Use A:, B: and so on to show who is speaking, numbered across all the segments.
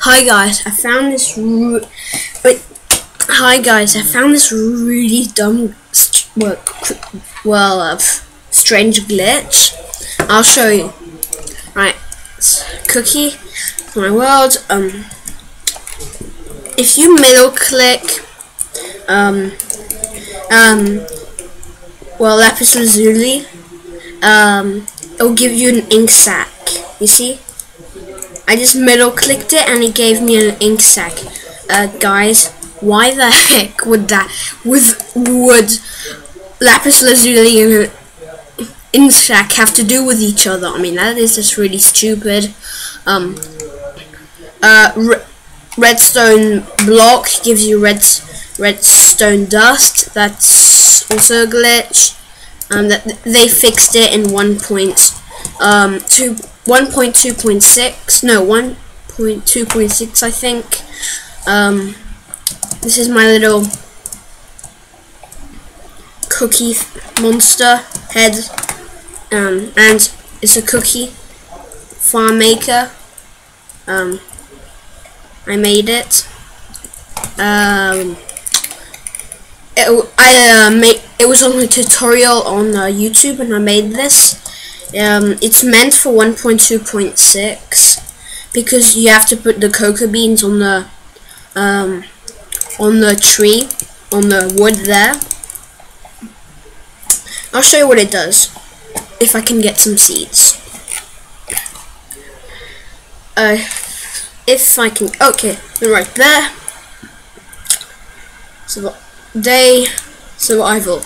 A: Hi guys, I found this. Wait, hi guys, I found this really dumb, well, well, uh, strange glitch. I'll show you. Right, cookie, my world. Um, if you middle click, um, um, well, lapis lazuli, um, it'll give you an ink sac. You see? I just middle clicked it and it gave me an ink sac. Uh, guys, why the heck would that with would lapis lazuli and an ink sac have to do with each other? I mean, that is just really stupid. Um, uh, re- redstone block gives you red redstone dust. That's also a glitch. Um, that they fixed it in one point um two 1.2.6 no 1.2.6 I think. Um this is my little cookie monster head. Um and it's a cookie farm maker. Um I made it. Um it, I uh, made it was on a tutorial on uh, YouTube and I made this um, it's meant for 1.2.6 because you have to put the cocoa beans on the um, on the tree on the wood there. I'll show you what it does if I can get some seeds. Uh, if I can okay right there. So day survival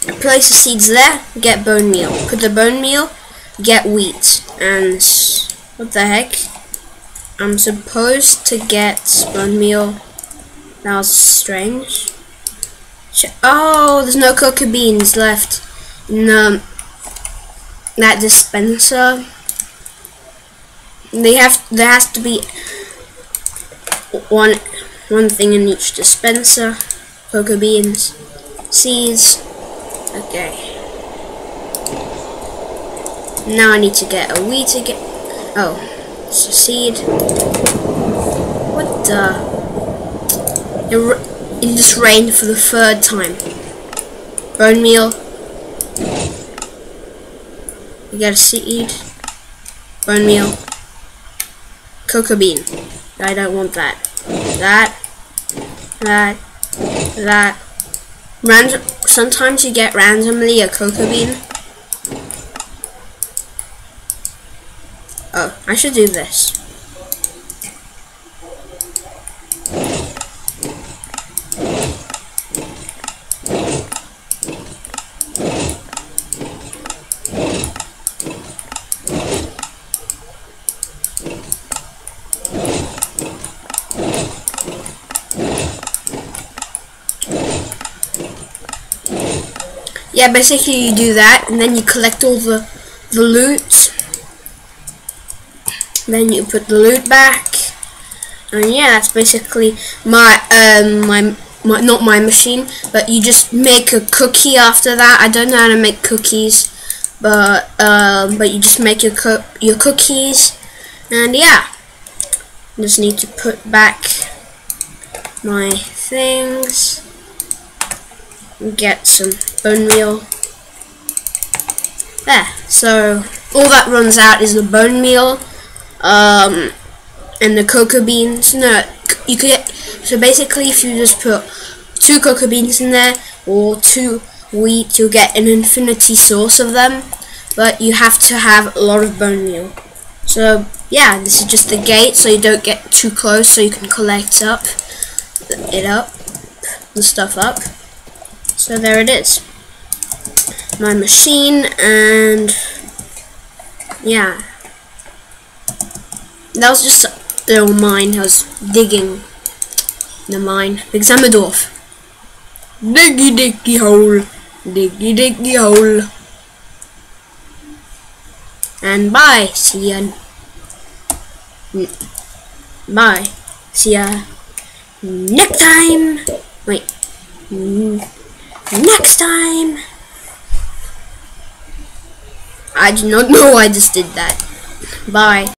A: place the seeds there, get bone meal. Put the bone meal, get wheat. And what the heck? I'm supposed to get bone meal. That was strange. Oh, there's no cocoa beans left in the, that dispenser. They have there has to be one one thing in each dispenser. Cocoa beans, seeds. Okay. Now I need to get a wheat again. Oh, it's a seed. What the? It, it just rained for the third time. Bone meal. You got a seed. Bone meal. Cocoa bean. I don't want that. That. That. That. Random. Sometimes you get randomly a cocoa bean. Oh, I should do this. Yeah, basically you do that, and then you collect all the the loot. Then you put the loot back, and yeah, that's basically my um my my not my machine, but you just make a cookie after that. I don't know how to make cookies, but um but you just make your cook your cookies, and yeah, just need to put back my things get some bone meal. There. So all that runs out is the bone meal, um, and the cocoa beans. No, you could get. So basically, if you just put two cocoa beans in there or two wheat, you'll get an infinity source of them. But you have to have a lot of bone meal. So yeah, this is just the gate, so you don't get too close, so you can collect up it up, the stuff up. So there it is. My machine and yeah. That was just a little mine. I was digging the mine because I'm a dwarf. Diggy diggy hole. Diggy diggy hole. And bye. See ya. Mm. Bye. See ya next time. Wait mm. next time. I do not know I just did that. Bye.